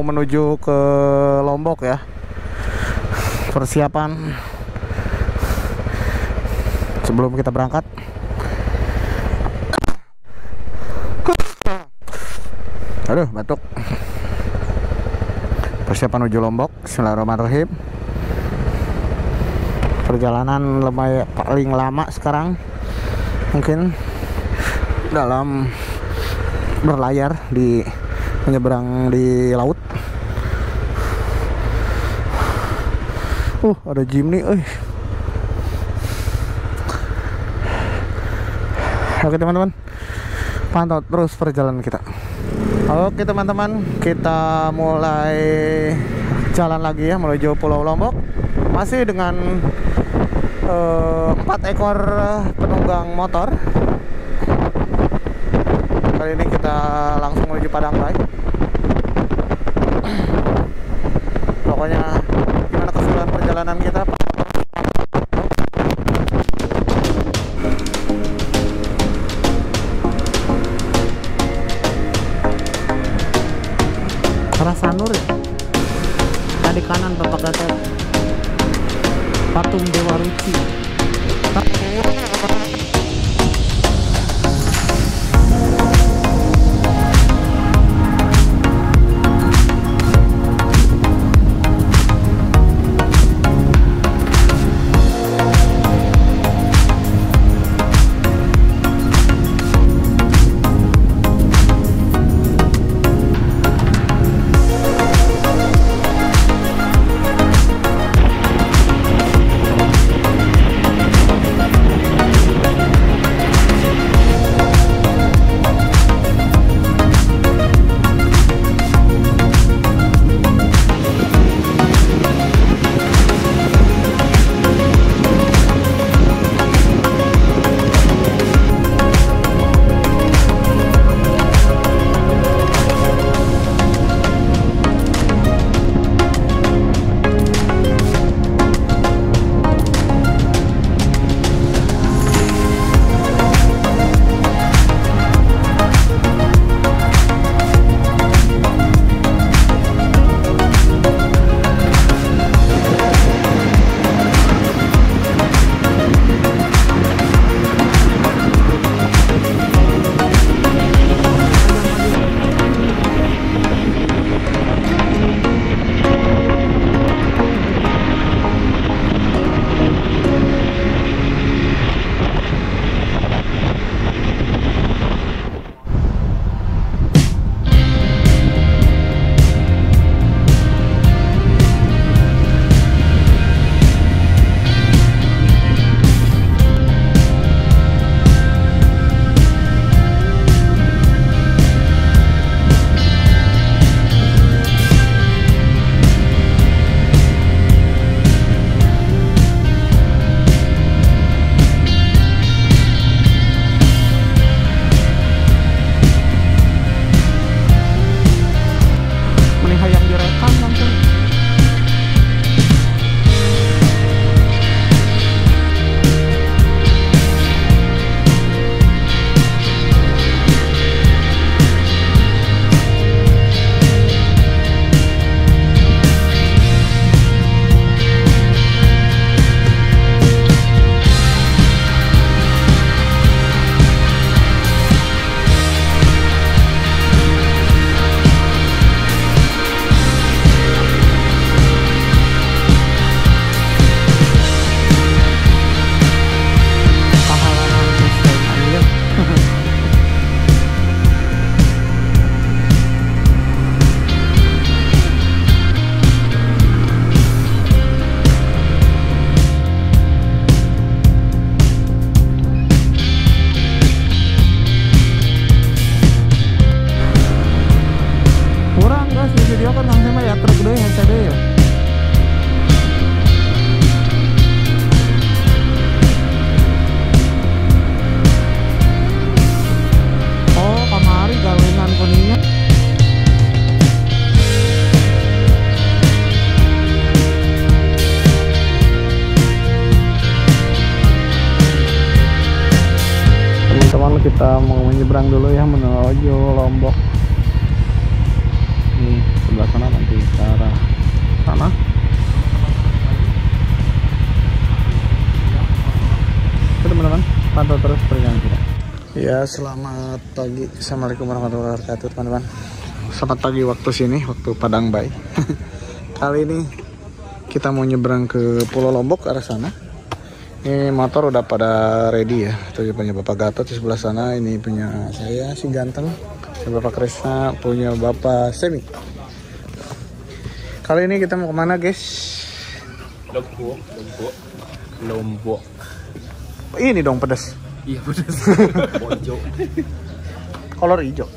mau menuju ke Lombok ya. Persiapan sebelum kita berangkat. Aduh batuk. Persiapan menuju Lombok Bismillahirrahmanirrahim. Perjalanan lumayan paling lama sekarang mungkin dalam berlayar di menyeberang di laut uh ada Jimny eh oke teman-teman. Pantau terus perjalanan kita. Oke teman-teman. Kita mulai jalan lagi ya menuju Pulau Lombok. Masih dengan eh, empat ekor penunggang motor. Kali ini kita langsung menuju Padangbai pokoknya gimana keseruan perjalanan kita Rasa menyeberang dulu ya menuju Lombok. Nih, sebelah sana nanti ke arah sana. Teman-teman pantau terus perjalanan kita. Ya selamat pagi. Assalamualaikum warahmatullahi wabarakatuh teman-teman. Selamat pagi waktu sini waktu Padang Bay. Kali ini kita mau nyebrang ke Pulau Lombok arah sana ini motor udah pada ready ya. Itu punya Bapak Gatot di sebelah sana ini punya saya si ganteng. Ini Bapak Krisna punya Bapak Semi. Kali ini kita mau ke mana guys? Lombok, Lombok, Lombok. ini dong pedas. Iya pedas. Bojo. kolor hijau.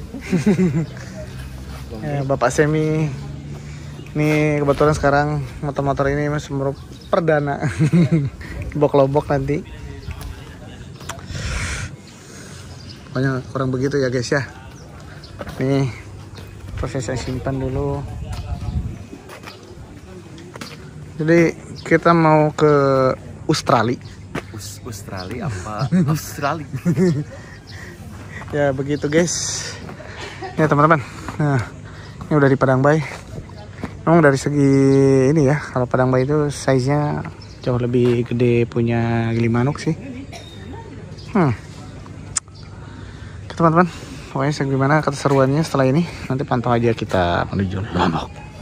Ya, Bapak Semi. Ini kebetulan sekarang motor-motor ini masih merupakan perdana lobok nanti. Pokoknya kurang begitu ya guys ya. Nih proses saya simpan dulu. Jadi kita mau ke Australia. Us Australia apa? Australia. ya begitu guys. Ya teman-teman. Nah ini udah di Padang Bay. Memang dari segi ini ya kalau Padang Bay itu size nya jauh lebih gede punya Gilimanuk sih. Hmm. Teman-teman. Pokoknya segimana keseruannya setelah ini. Nanti pantau aja kita menuju Lombok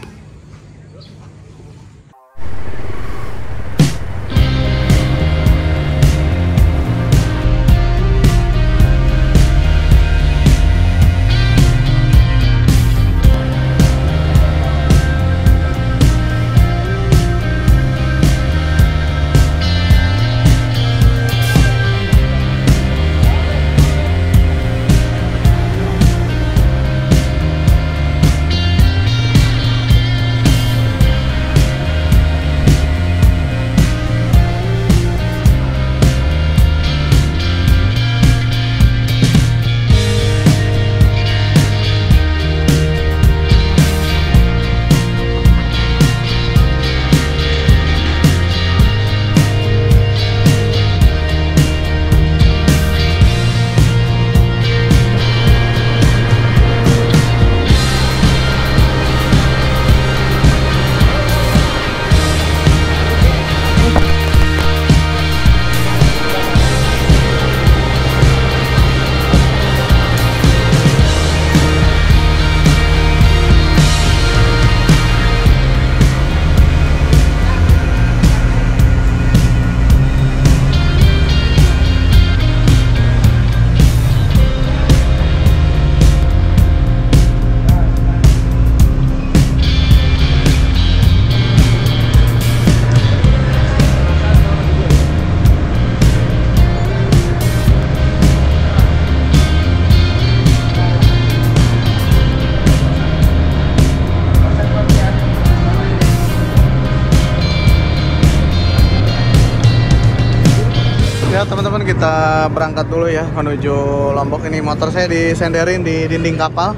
ya menuju Lombok ini motor saya disenderin di dinding kapal.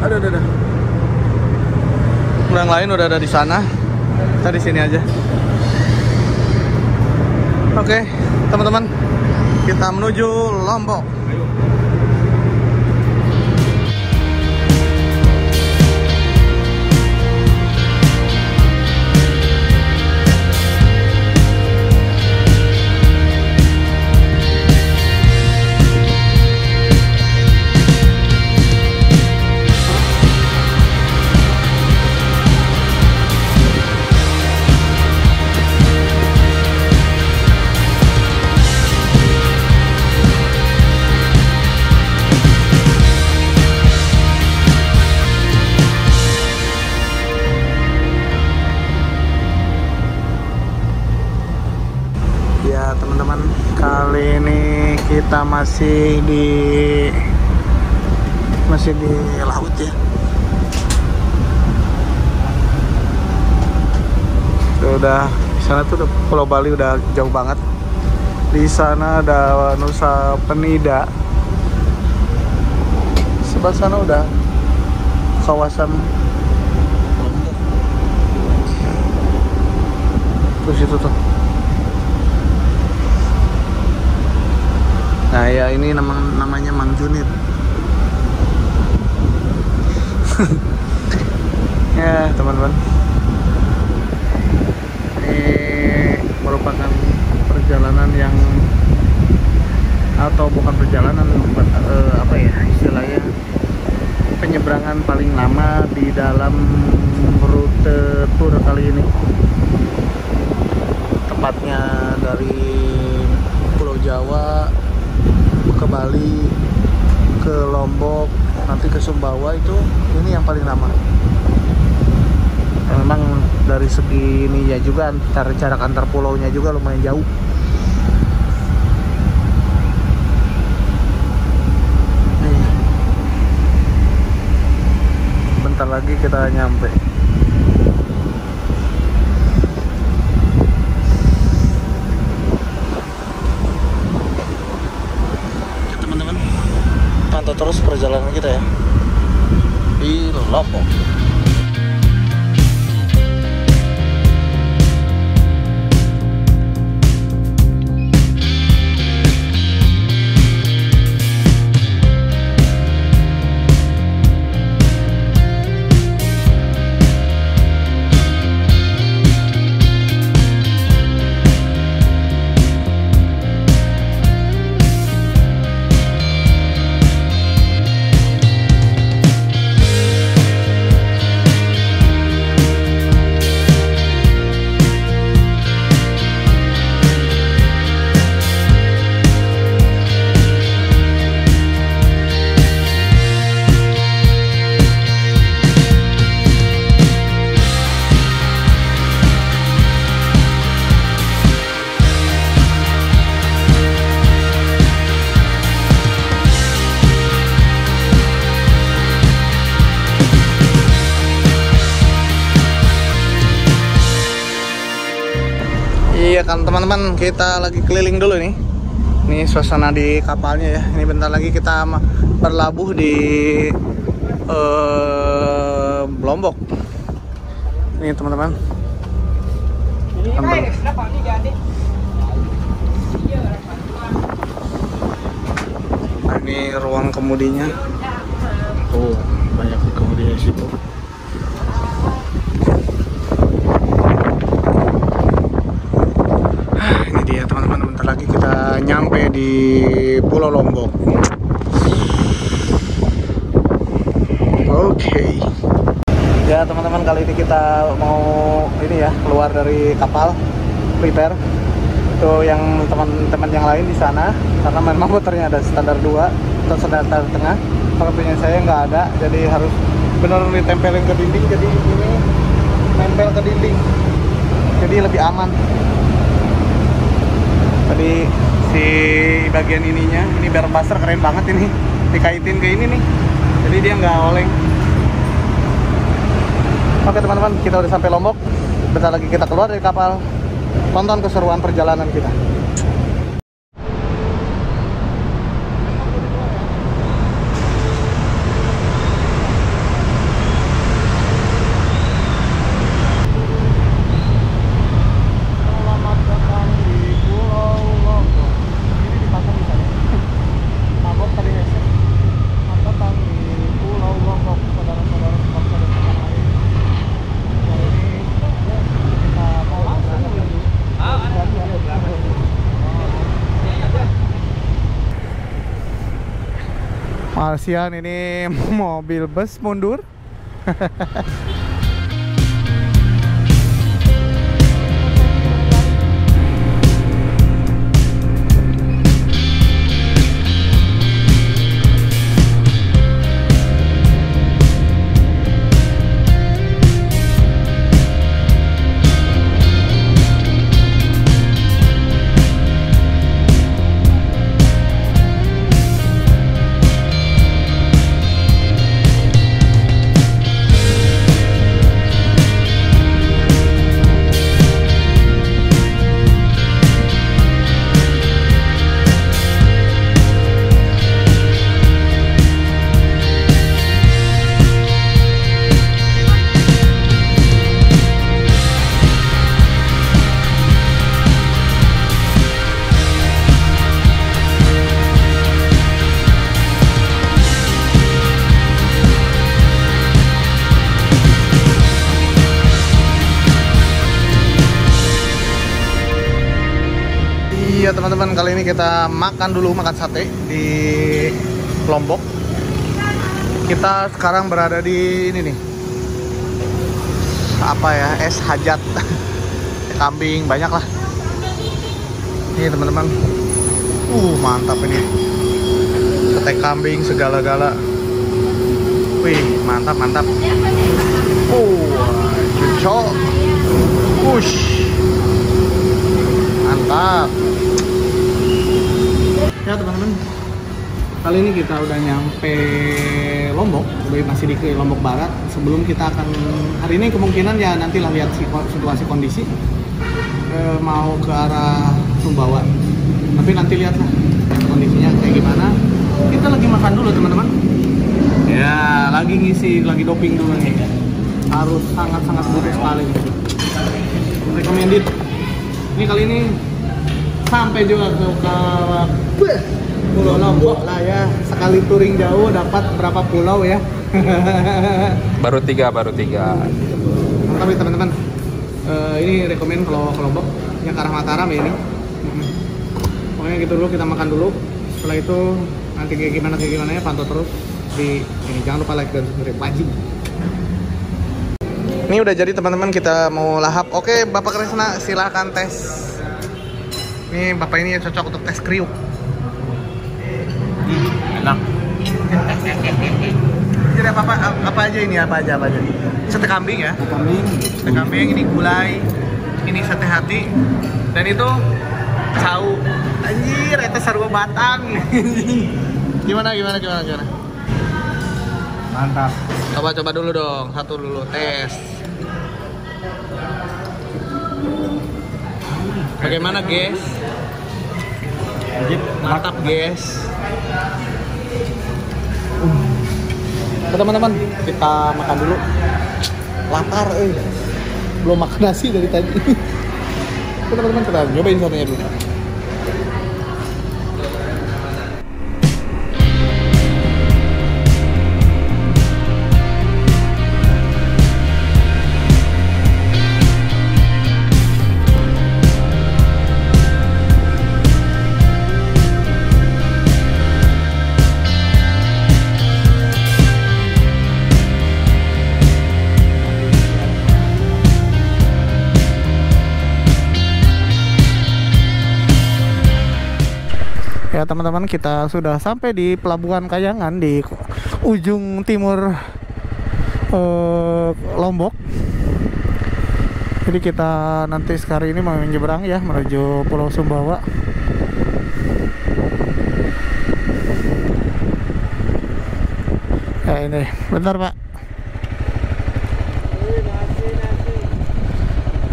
Aduh, aduh, aduh. Yang lain udah ada di sana. Kita di sini aja. Oke, teman-teman. Kita menuju Lombok. Kita masih di masih di laut ya. Udah di sana tuh Pulau Bali udah jauh banget. Di sana ada Nusa Penida. Sebelah sana udah kawasan. Terus itu tuh. Nah ya ini nama namanya Mang Junit. Ya, teman-teman. Ini merupakan perjalanan yang atau bukan perjalanan eh, apa ya istilahnya penyeberangan paling lama di dalam rute tour kali ini tepatnya dari Pulau Jawa ke Bali ke Lombok nanti ke Sumbawa itu ini yang paling lama. Memang dari segi ini ya juga antar jarak antar pulaunya juga lumayan jauh. Bentar lagi kita nyampe terus perjalanan kita ya? Di Lombok kan teman-teman kita lagi keliling dulu nih Ini suasana di kapalnya ya. Ini bentar lagi kita berlabuh di eh, Lombok. Ini teman-teman. Teman- ini ruang kemudinya. Oh banyak kemudinya di situ ini dia teman-teman bentar nyampe di Pulau Lombok. Oke. Ya teman-teman kali ini kita mau ini ya keluar dari kapal prepare. Itu yang teman-teman yang lain di sana karena memang motornya ada standar 2 atau standar tengah. Kalau punya saya nggak ada jadi harus benar ditempelin ke dinding jadi ini nempel ke dinding. Jadi lebih aman. Tadi si bagian ininya. Ini biar buster keren banget ini. Dikaitin ke ini nih. Jadi dia nggak oleng. Oke teman-teman kita udah sampai Lombok. Bentar lagi kita keluar dari kapal. Tonton keseruan perjalanan kita Selamat datang di Pulau Lombok. Ini dipasang bisa ya. Mabok tadi headset. Selamat datang di Pulau Lombok, saudara-saudara sebangsa dan tanah air. Kali ini kita mau berangkat menuju Marsian ini mobil bus mundur. kita makan dulu makan sate di Lombok. Kita sekarang berada di ini nih. Apa ya? Es hajat. Kambing banyak lah. Ini teman-teman. Uh mantap ini. Sate kambing segala-gala. Wih mantap mantap. Uh cucok. Ush. Mantap. Ya teman-teman, kali ini kita udah nyampe Lombok, lebih masih di Lombok Barat. Sebelum kita akan hari ini kemungkinan ya nantilah lihat si- situasi kondisi eh, mau ke arah Sumbawa. Tapi nanti lihatlah kondisinya kayak gimana. Kita lagi makan dulu teman-teman. Ya, lagi ngisi, lagi doping dulu nih. Harus sangat-sangat butuh sekali. Recommended. Ini kali ini sampai juga ke, ke Pulau Lombok lah ya. Sekali touring jauh dapat berapa pulau ya. Baru tiga, baru tiga. Mantap ya teman-teman. Eh, ini rekomend kalau ke Lombok yang ke arah Mataram ya ini. Pokoknya gitu dulu kita makan dulu. Setelah itu nanti kayak gimana kayak gimana ya pantau terus di ini jangan lupa like dan subscribe wajib. Ini udah jadi teman-teman kita mau lahap. Oke Bapak Krisna silahkan tes. Ini Bapak ini cocok untuk tes kriuk. Enak. Jadi apa, apa apa aja ini apa aja apa aja? Sate kambing ya. Kambing. Sate kambing ini gulai, ini sate hati, dan itu cau. Anjir, itu sarua batang. gimana gimana gimana gimana? Mantap. Coba coba dulu dong, satu dulu tes. Bagaimana guys? Mantap guys. Oke, teman-teman, kita makan dulu. Lapar, eh. Belum makan nasi dari tadi. Teman-teman, kita nyobain satunya dulu. Teman-teman kita sudah sampai di Pelabuhan Kayangan di ujung timur eh, Lombok. Jadi kita nanti sekali ini mau menyeberang ya menuju Pulau Sumbawa. Ya ini, bentar Pak.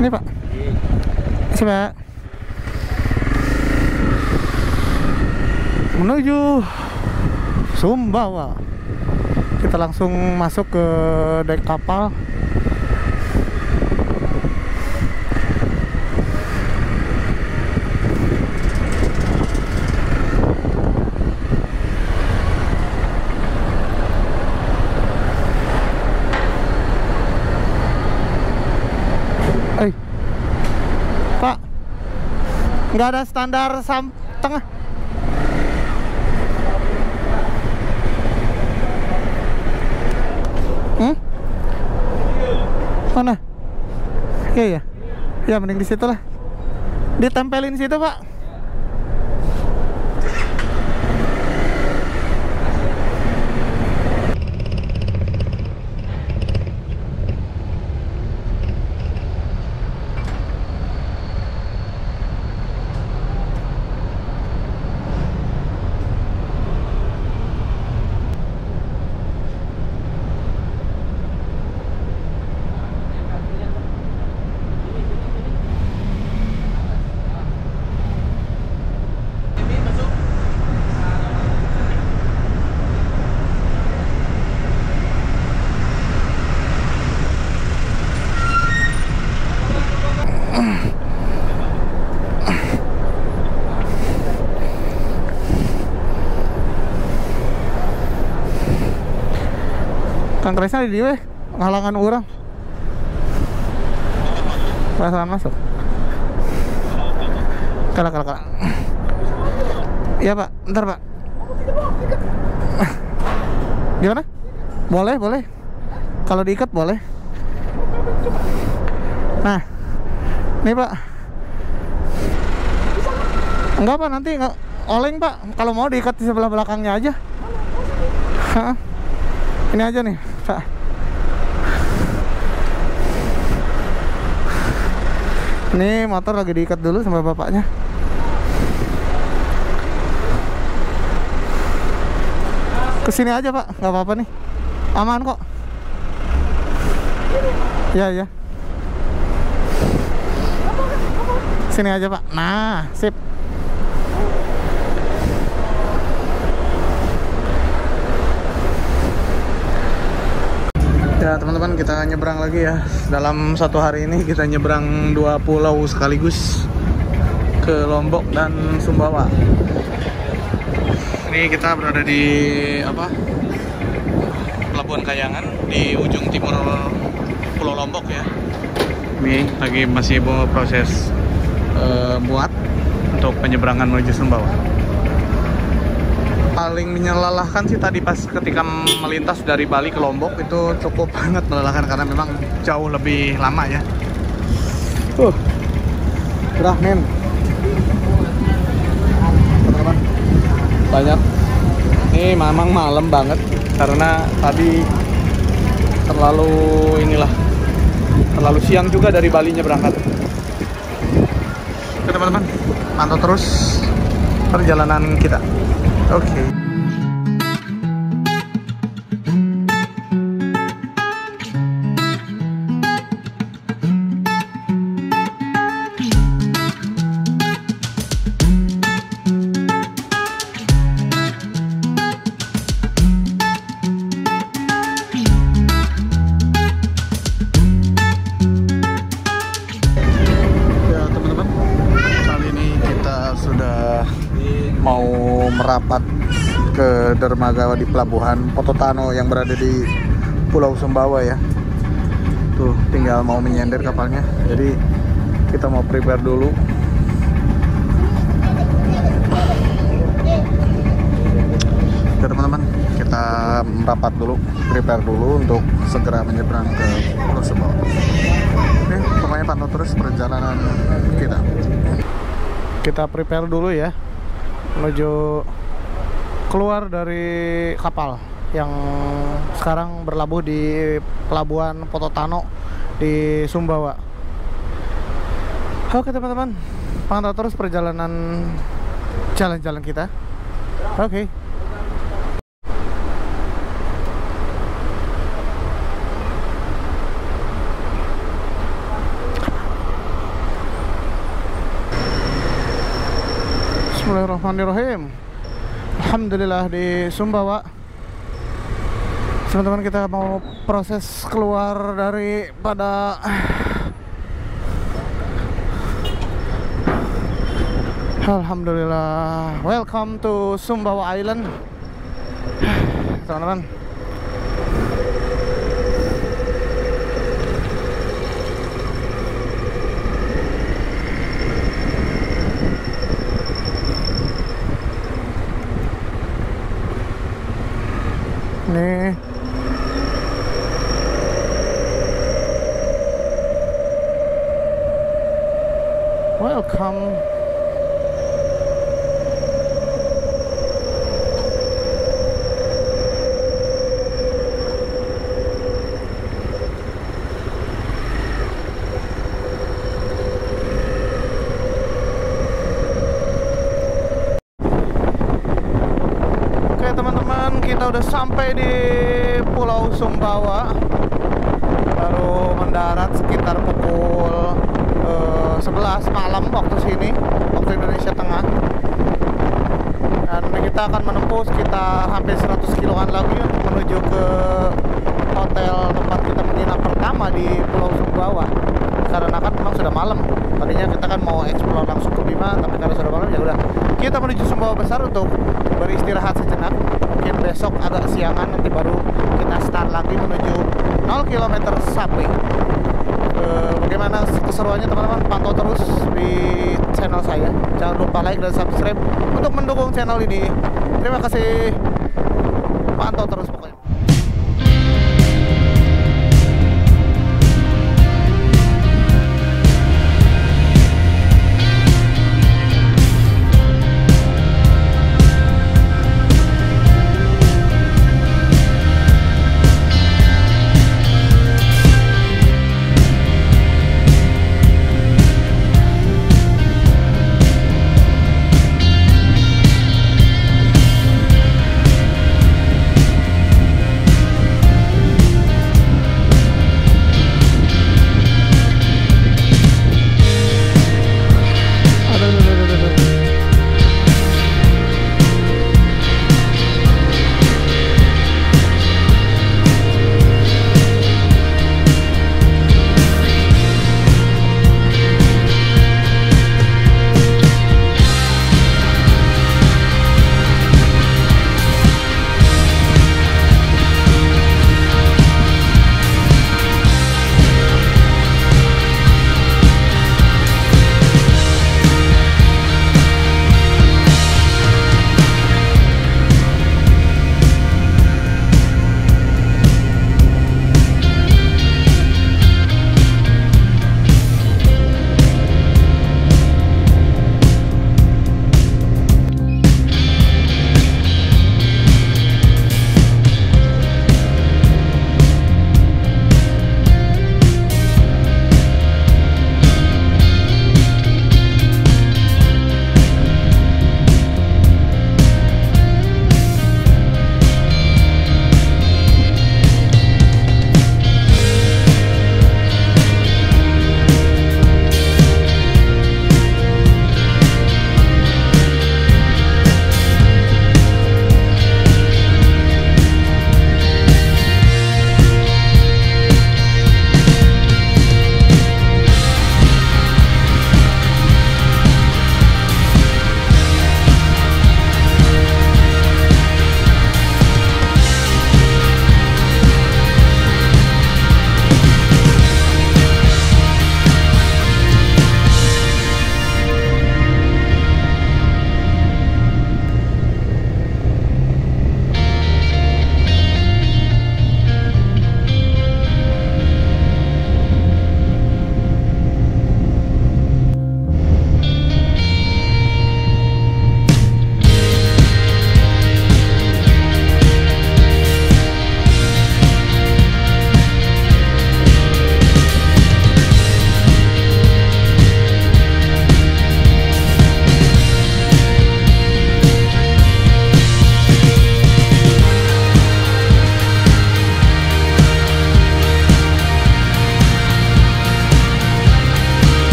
Ini Pak. Masih Pak. Menuju Sumbawa. Kita langsung masuk ke dek kapal. Eh, Pak, nggak ada standar sam tengah. Mana? Iya ya. Ya mending di situ lah. Ditempelin situ, Pak. Kang Kresna di dia ngalangan orang. Perasaan masuk. Kalah kalah kalah. Iya pak, ntar pak. Gimana? Boleh, boleh. Kalau diikat boleh. Nah, nih pak. Enggak pak, nanti oleng pak. Kalau mau diikat di sebelah belakangnya aja. Hah? Ini aja nih, pak. Ini motor lagi diikat dulu sama bapaknya. Ke sini aja pak, nggak apa-apa nih, aman kok. Ya ya. Sini aja pak. Nah, sip. Ya teman-teman kita nyebrang lagi ya. Dalam satu hari ini kita nyebrang dua pulau sekaligus Ke Lombok dan Sumbawa. Ini kita berada di apa Pelabuhan Kayangan Di ujung timur Pulau Lombok ya. Ini lagi masih proses eh, buat Untuk penyeberangan menuju Sumbawa paling menyelalakan sih tadi pas ketika melintas dari Bali ke Lombok itu cukup banget melelahkan karena memang jauh lebih lama ya. Uh, gerah men. Banyak. Ini memang malam banget karena tadi terlalu inilah terlalu siang juga dari Balinya berangkat. Oke teman-teman, pantau terus perjalanan kita. Oke. Dermaga di pelabuhan Pototano yang berada di Pulau Sumbawa ya. Tuh, tinggal mau menyender kapalnya. Jadi kita mau prepare dulu. Ya teman-teman, kita merapat dulu, prepare dulu untuk segera menyeberang ke Pulau Sumbawa. Oke, pokoknya pantau terus perjalanan kita. Kita prepare dulu ya menuju keluar dari kapal yang sekarang berlabuh di pelabuhan Pototano di Sumbawa. Oke teman-teman, pantau terus perjalanan jalan-jalan kita. Oke. Bismillahirrahmanirrahim Alhamdulillah di Sumbawa Teman-teman kita mau proses keluar dari pada Alhamdulillah. Welcome to Sumbawa Island. Teman-teman Nih Welcome Oke teman-teman kita udah sampai di Pulau Sumbawa Baru mendarat sekitar pukul eh, 11 malam waktu sini Waktu Indonesia Tengah Dan kita akan menempuh sekitar hampir 100 kiloan lagi Untuk menuju ke hotel tempat kita menginap pertama di Pulau Sumbawa. Karena kan memang sudah malam. Tadinya kita kan mau explore langsung ke Bima Tapi karena sudah malam ya udah. Kita menuju Sumbawa Besar untuk beristirahat sejenak. Mungkin besok agak siangan nanti baru kita start lagi menuju 0 km subway Eh, bagaimana bagaimana keseruannya teman-teman? Pantau terus di channel saya. Jangan lupa like dan subscribe untuk mendukung channel ini. Terima kasih. Pantau terus pokoknya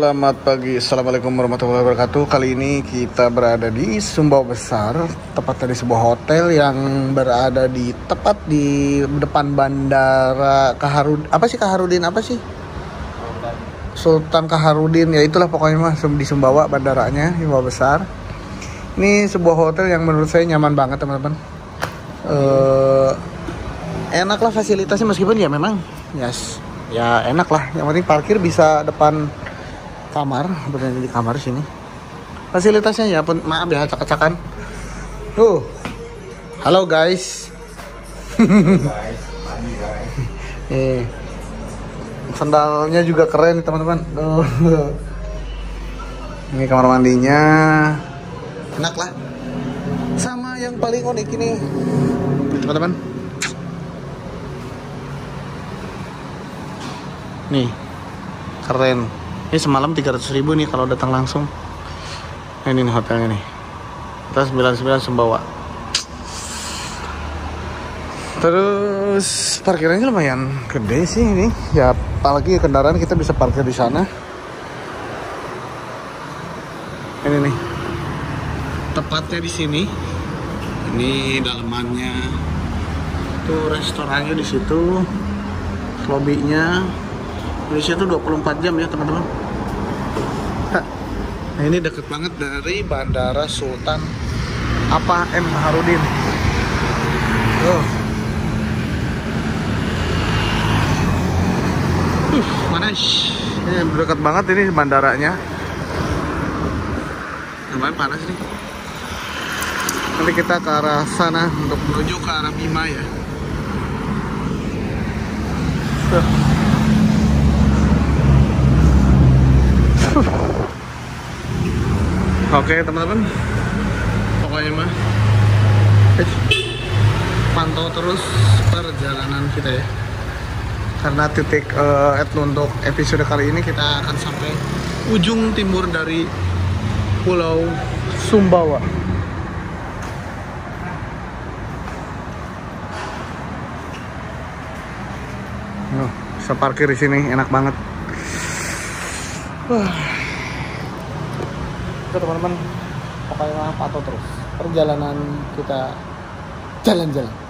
Selamat pagi, Assalamualaikum warahmatullahi wabarakatuh. Kali ini kita berada di Sumbawa Besar Tepatnya di sebuah hotel yang berada di Tepat di depan bandara Kaharud Apa sih Kaharudin? Apa sih? Sultan Kaharudin. Ya itulah pokoknya mah di Sumbawa bandaranya Sumbawa Besar. Ini sebuah hotel yang menurut saya nyaman banget teman-teman. Eh, Enak lah fasilitasnya meskipun ya memang Yes. Ya enak lah yang penting parkir bisa depan kamar berada di kamar sini. Fasilitasnya ya pun maaf ya acak-acakan tuh. Halo guys. Eh sandalnya juga keren teman-teman. Ini kamar mandinya. Enak lah. Sama yang paling unik ini. Teman-teman. Nih. Keren ini semalam 300 ribu nih kalau datang langsung. Ini nih hotelnya nih. Kita 99 Sumbawa terus parkirannya lumayan gede sih ini. Ya apalagi kendaraan kita bisa parkir di sana. Ini nih. Tepatnya di sini. Ini dalemannya tuh restorannya di situ. Lobbynya Indonesia tuh 24 jam ya teman-teman Nah, ini deket banget dari Bandara Sultan apa M Harudin. Oh. Uh, panas. Ini dekat banget ini bandaranya. Lumayan panas nih. Nanti kita ke arah sana untuk menuju ke arah Bima ya. Uh. Oke teman-teman Pokoknya mah eh, Pantau terus perjalanan kita ya Karena titik uh, untuk episode kali ini kita akan sampai ujung timur dari Pulau Sumbawa Oh, bisa parkir di sini enak banget. Wah. Oke teman-teman, pokoknya pantau terus perjalanan kita jalan-jalan.